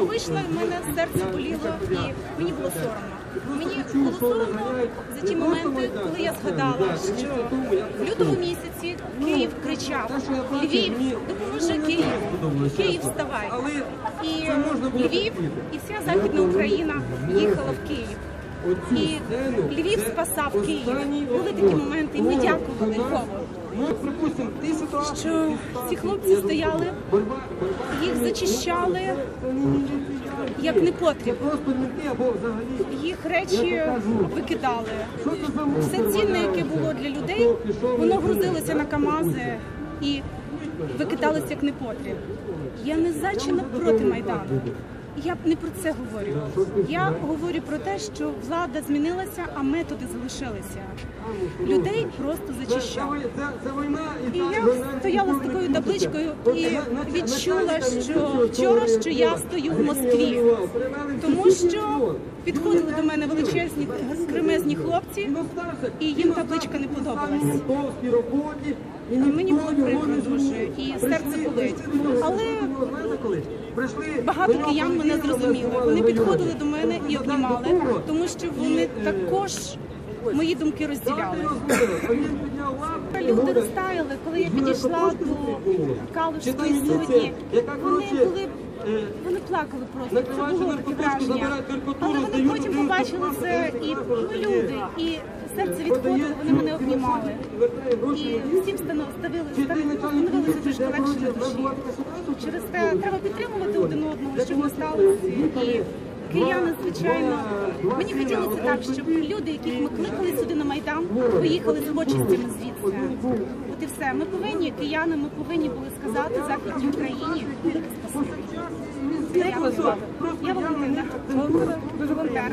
вийшла, в мене серце боліло, і мені було соромно. Мені було соромно за ті моменти, коли я згадала, що в лютому місяці Київ кричав: Львів, допоможи Київ, Київ вставай. І Львів і вся західна Україна їхала в Київ. І Львів спасав Київ. Були такі моменти, і ми дякували Львову. Ну. Що ці хлопці стояли, їх зачищали як не потріб. Просто не ти або взагалі. Їх речі викидали. Все цінне, яке було для людей, воно грузилося на КАМАЗи і викидалося як непотріб. Я не за чи не проти Майдану. Я не про це говорю. Я говорю про те, що влада змінилася, а методи залишилися. Людей просто зачищали. і, я стояла з такою табличкою і відчула, що вчора, що я стою в Москві, підходили до мене величезні кремезні хлопці, і їм табличка не подобалась. мені було прикро дуже, і серце болить. Але багато киян мене зрозуміли. Вони підходили до мене і обнімали, тому що вони також мої думки розділяли. Люди розтаяли, коли я підійшла до Калужської міліція, Вони були вони плакали просто. Це було таке враження. Але вони потім побачили це і ну, люди, і серце відходило, вони мене обнімали. І всім становилося трішки легше на душі. Через те треба підтримувати один одного, щоб ми сталося. Кияни, звичайно, мені хотілося так, щоб люди, яких ми кликали сюди на майдан, поїхали з почистями звідси. От і все. Ми повинні, кияни, ми повинні були сказати західній Україні. Я волонтер. Дуже Волонтер.